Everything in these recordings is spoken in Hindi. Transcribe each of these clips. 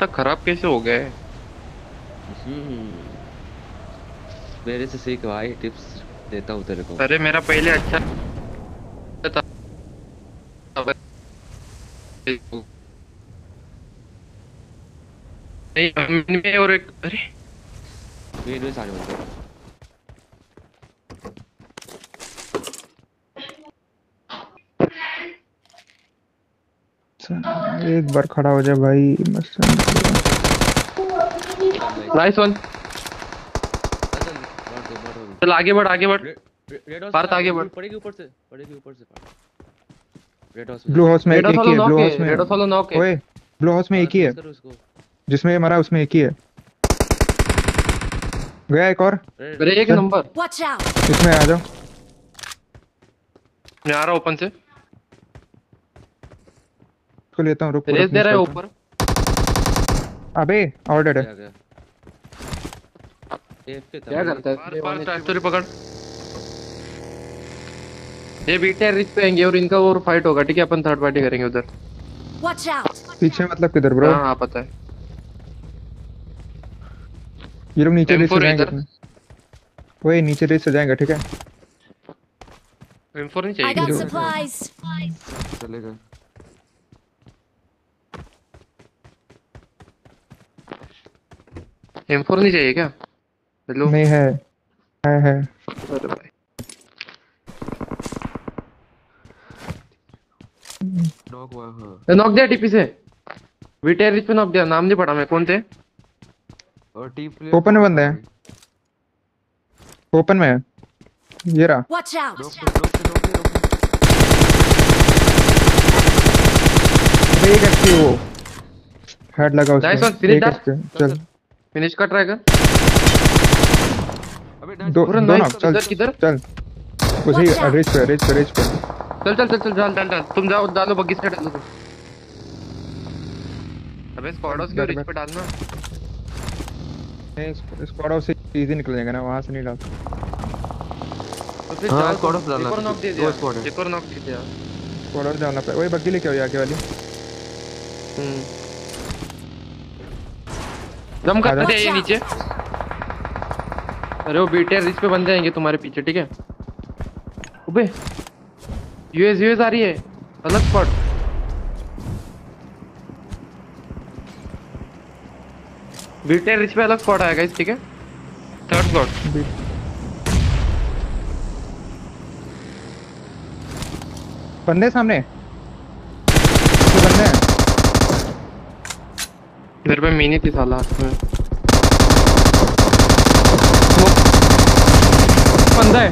तक खराब कैसे हो गए हम्म। मेरे से सीख भाई टिप्स देता हूँ तेरे को। अरे मेरा पहले अच्छा था। नहीं में और एक अरे। मेन में सारे बंदे एक बार खड़ा हो जाए भाई मस्त नाइस वन चल आगे बढ़ आगे बढ़। भारत आगे बढ़। पड़ेगी ऊपर से पड़ेगी ऊपर से रेड हाउस ब्लू हाउस में एक ही है ब्लू हाउस में। रेड हाउस नॉक है। ओए ब्लू हाउस में एक ही है। जिसमें ये मरा उसमें एक ही है। गया एक और। अरे एक नंबर! इसमें आ जाओ। मैं आ रहा हूँ ओपन से। इसको लेता हूँ रुक रेस रुक, दे रहा है ऊपर। हूँ। अबे है। गया AFK था क्या करता है? पार ट्रैक्टरी पकड़। ये बीटे रिच पे आएँगे और इनका और फाइट होगा ठीक है? अपन थर्ड पार्टी करेंगे उधर। Watch out! पीछे मतलब किधर ब्रो हाँ हाँ पता है। ये लोग नीचे रेस से जाएँगे। ओए नीचे रेस से जाएँगे ठीक है? M4 नहीं चाहिए चलेगा। M4 नहीं चाहिए क्या? हेलो नहीं है। है है। अरे भाई। नॉक हुआ हाँ। नॉक दिया टीपी से। बीटे रिच पे नॉक दिया। नाम नहीं पढ़ा मैं। कौन थे? और टीम प्लेयर Open में बंदा है। ओपन में है। ये रहा। रोक अबे एक एक्टिव वो हेड लगा finish एक that. एक्टिव चल। फिनिश का ट्राई कर अबे दो ना चल किधर-? चल। उसी Watch out. रेस पे रेस पे रेस पे। चल चल चल चल डाल डाल डाल तुम जाओ डालो बग्गी से डालो तुम। अबे स्क्वाडोस के बैठ, रिच बैठ। पे डालना। नहीं स्क्वाड हाउस से इजी निकल जाएगा ना वहाँ से नहीं डाल तो फिर हाँ, डाल squad house डालना, एक और नॉक दे दो दिया एक और नॉक दे दिया। स्क्वाड हाउस डालना पड़ेगा वही बग्गी लेके आओ आगे वाली। हम्म। दम कर। दे। ये नीचे। अरे वो बीटे रिच पे बन जाएँगे तुम्हारे पीछे ठीक है? अबे यूएस यूएस आ रही है। अलग स्पॉट बीटे रिच पे अलग स्पॉट आएगा इस ठीक है? थर्ड स्पॉट बंदे सामने इसके बंदे हैं मेरे पे मिनी थी साला हाथ में। बंदा है।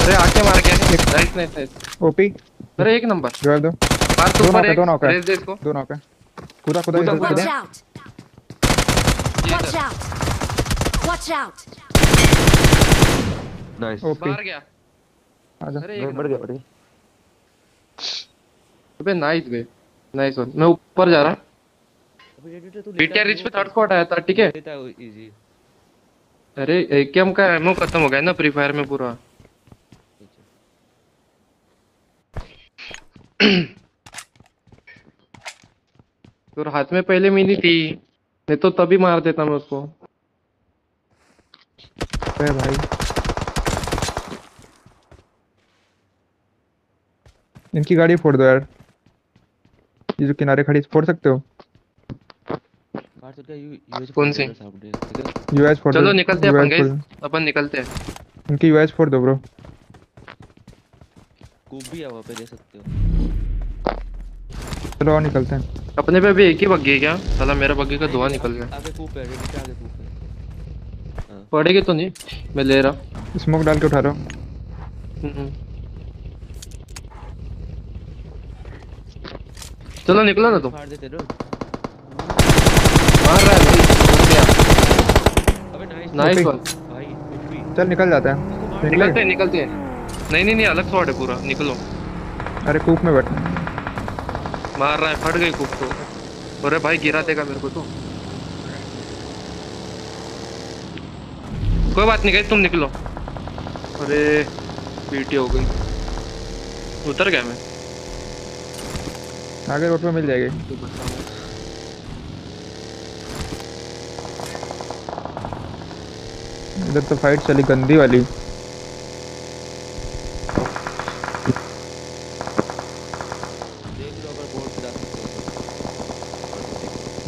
अरे आके मार गया नाइस नाइस नाइस ओपी। अरे एक नंबर। जवाब दो। मार तो ऊपर एक दो नॉक। है। रेस दे इसको दो नॉक। है खुदा कूदा, इधर कूदा। Watch खुदा out! Watch out! Watch out! Nice OP. बाहर गया। आजा बढ़ गया बढ़ गया। अबे नाइस बे। Nice one. मैं ऊपर जा रहा। अबे तू बीटे रिच पे थर्ड स्पॉट आया था ठीक है? इजी अरे एकेएम का एमओ खत्म हो गया ना फ्री फायर में पूरा? तो हाथ में पहले मिनी थी नहीं तो तभी मार देता मैं उसको। भाई। इनकी गाड़ी फोड़ दो यार। ये जो किनारे खड़ी फोड़ सकते हो? बाहर चल गया यूएस कौन सी? है यूएस दो चलो निकलते हैं अपन गाइस अपन निकलते हैं। दो। इनकी यूएस फोड़ दो ब्रो कूप भी है वहाँ पे दे सकते हो। चलो और निकलते हैं। अपने पे भी एक ही बग्गी है क्या? साला मेरा बग्गी का धुआँ निकल गया। आगे कूप है एडिटर आगे कूप है। हाँ। पड़ेगी तो नहीं मैं ले रहा। स्मोक डाल के उठा रहा हम्म। चलो निकलो ना तुम। फाड़ देते ना। मार रहा है भाई अबे नाइस नाइस वन भाई चल निकल जाते हैं। निकलते हैं निकलते हैं। नहीं नहीं नहीं अलग स्पॉट है पूरा। निकलो। अरे कूप में बैठ। मार रहा है फट गई कुक तो अरे भाई गिरा देगा मेरे को तो। कोई बात नहीं गई तुम निकलो। अरे पीटी हो गई। उतर गया मैं। आगे रोड पे मिल जाएगी। इधर तो फाइट चली गंदी वाली।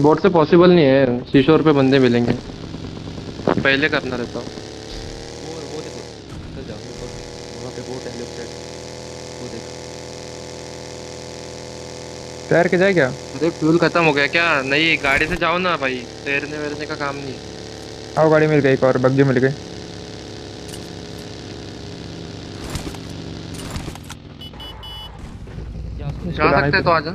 बोट से पॉसिबल नहीं है। शीशोर पे बंदे मिलेंगे। पहले करना रहता। है तैर के जाए क्या? अरे फ्यूल खत्म हो गया क्या? नहीं गाड़ी से जाओ ना भाई। तैरने वैरने का काम नहीं आओ गाड़ी मिल गई एक और बग्गी मिल गई। जा सकते तो आजा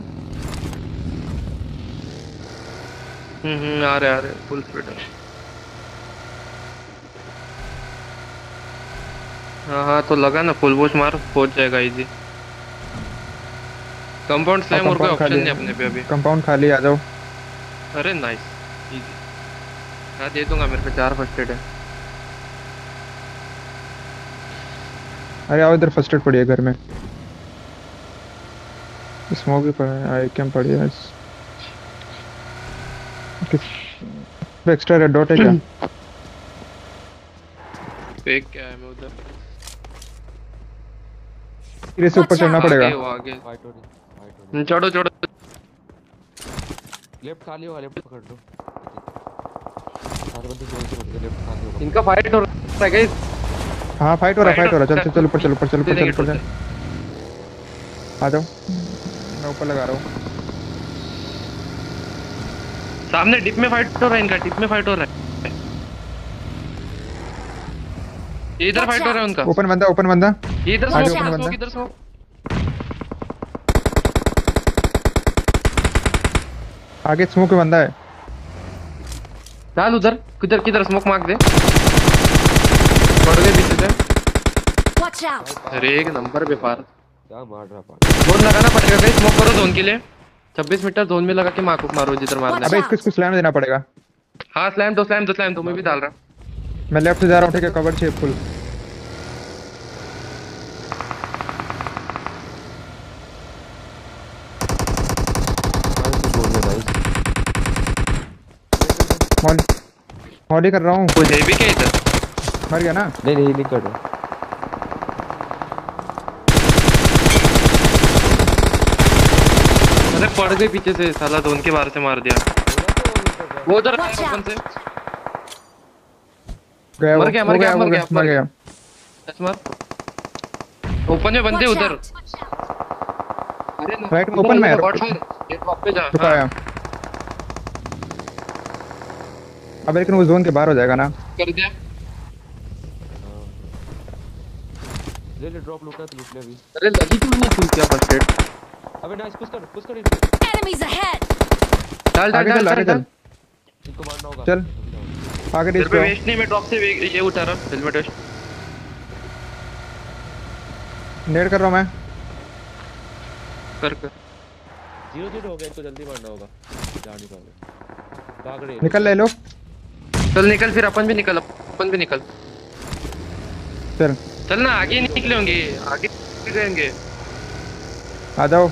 हम्म हम्म आ रहे आ रहे फुल स्पीड हाँ हाँ तो लगा ना फुल बुश मार पहुँच जाएगा इजी कंपाउंड स्लैम और कोई ऑप्शन खाली नहीं अपने पे अभी। कंपाउंड खाली आ जाओ। अरे नाइस मैं दे दूँगा मेरे पे चार फ़र्स्ट एड है। अरे आओ इधर फ़र्स्ट एड पड़ी है घर में। स्मोक भी पड़ा है आई कैम पड़ी है? एक्स्ट्रा रेड डॉट है क्या? फेक क्या है मैं उधर। फिर से ऊपर चढ़ना पड़ेगा। आगे आगे। फाइट हो रही फाइट हो चढ़ो चढ़ो। लेफ़्ट खाली होगा लेफ़्ट पकड़ लो। बंदे ज़ोर से लेफ़्ट इनका फाइट हो रहा है गाइस हाँ फाइट हो रहा है फाइट हो रहा है। चल चल चल ऊपर चल ऊपर चल ऊपर चल ऊपर आ जाओ। मैं ऊपर लगा रहा हूँ। सामने डिप में फाइट हो रहा है इनका डिप में फाइट हो रहा है। इधर फाइट हो रहा है उनका। ओपन बंदा ओपन बंदा। इधर open इधर बंदा। इधर स्मोक आगे स्मोक बंदा है। डाल उधर किधर किधर स्मोक मार दे पड़ गए पीछे से वॉच आउट अरे एक नंबर पे पार क्या मार रहा पानी जोन लगाना पड़ेगा गाइस स्मोक करो जोन के लिए 26 मीटर जोन में लगा के मारो मारो जिधर मारना है अबे इसको इसको स्लैम देना पड़ेगा। हाँ स्लैम दो स्लैम दो स्लैम दो मैं भी डाल रहा मैं लेफ़्ट से जा रहा हूँ ठीक है कवर चाहिए फुल मार के बोल दे गाइस मॉल मॉली कर रहा हूँ। कोई है भी क्या इधर? मर गया ना? नहीं नहीं नहीं कर अरे पड़ गए पीछे से साला जोन के बाहर से मार दिया। वो उधर ओपन out. से गया मर गया, मर गया, मर गया, मर मर गया। मार ओपन में बंदे उधर! अरे ना, Right में। उधर open में है, उधर, रुक- watch fire, ये drop पे जा रुका हाँ, आया अब लेकिन वो जोन के बाहर हो जाएगा ना। कर दिया। ले ले ड्रॉप लूटना तो लूट ले अभी। अरे लगी क्यों नहीं तू क्या फ़र्स्ट एड अबे नाइस पुश कर पुश कर! डाल डाल आगे डाल चल आगे चल इनको मारना होगा। चल। आगे डिस्क पे वेस्ट नहीं मैं ड्रॉप से ये उठा रहा हेलमेट वेस्ट नेड कर रहा हूँ मैं। कर कर। ज़ीरो ज़ीरो हो गया इनको जल्दी मारना होगा। जा नहीं पाओगे। भाग रहे निकल ले लो चल निकल फिर अपन भी निकल अपन भी निकल। चल। चल ना आगे नहीं निकले होंगे आगे रहेंगे। आ जाओ।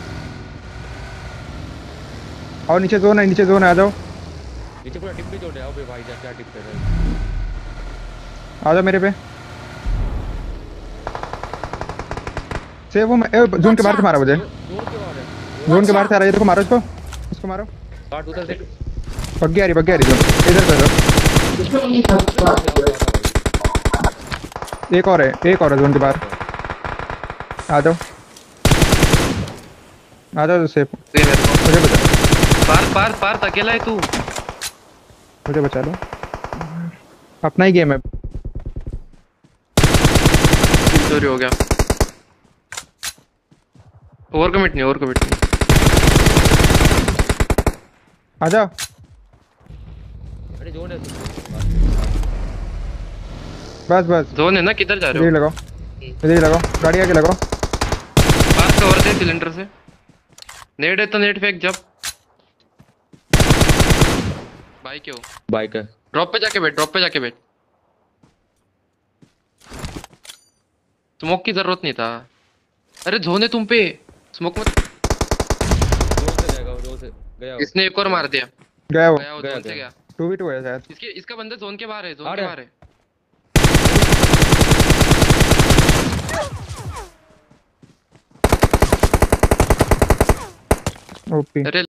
आओ नीचे जोन है नीचे जोन है आ जाओ। नीचे पूरा टिप भी जोड़ आओ बे भाई जा क्या टिप कर रहा। है आ जाओ मेरे पे। सेव हूँ मैं ए, जोन के बाहर से मारा मुझे। है जोन के बाहर से आ रहा है देखो मारो इसको। इसको मारो। काट उधर देख बग्गी आ रही बग्गी आ रही जोन। इधर से दो एक और है एक और है जोन के बाहर आ जाओ आ जाओ सेफ़ मुझे बचा पार पार पार अकेला है तू मुझे बचा लो अपना ही गेम है चोरी हो गया ओवर कमिट नहीं ओवर कमिट नहीं आ जाओ जोन है बस बस। जोन है ना किधर जा रहे ही? हो लगाओ। इधर लगाओ। गाड़ी आगे लगाओ। पार कवर दे सिलेंडर से। नेट है तो नेट फेंक जब। भाई क्यों बाइक है। ड्रॉप पे जाके बैठ ड्रॉप पे जाके बैठ। स्मोक की ज़रूरत नहीं था। अरे जोन है तुम पे। स्मोक मत जोन से जाएगा जोन से। गया इसने एक और मार दिया। गया वो। गया वो गया, से गया। गया। टू भी टू है शायद। इसके इसका बंदा जोन के बाहर है जोन के बाहर है। ओपी। अरे